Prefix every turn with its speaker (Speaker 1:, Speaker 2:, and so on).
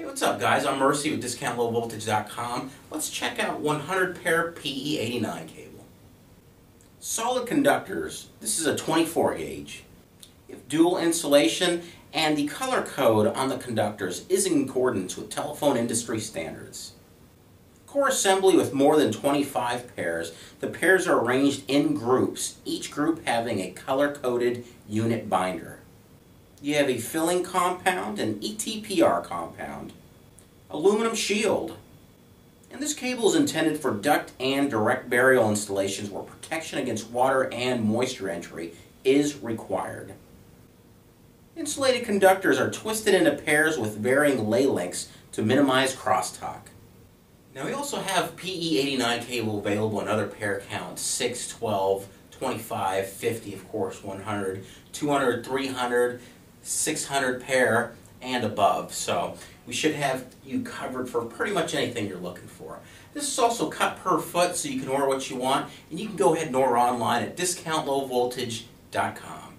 Speaker 1: Hey, what's up guys? I'm Mercy with DiscountLowVoltage.com. Let's check out 100 pair PE89 cable. Solid conductors. This is a 24 gauge. If dual insulation and the color code on the conductors is in accordance with telephone industry standards. Core assembly with more than 25 pairs. The pairs are arranged in groups, each group having a color-coded unit binder. You have a filling compound, an ETPR compound, aluminum shield, and this cable is intended for duct and direct burial installations where protection against water and moisture entry is required. Insulated conductors are twisted into pairs with varying lay lengths to minimize crosstalk. Now we also have PE89 cable available in other pair counts, 6, 12, 25, 50, of course, 100, 200, 300, 600 pair and above. So we should have you covered for pretty much anything you're looking for. This is also cut per foot so you can order what you want and you can go ahead and order online at discountlowvoltage.com.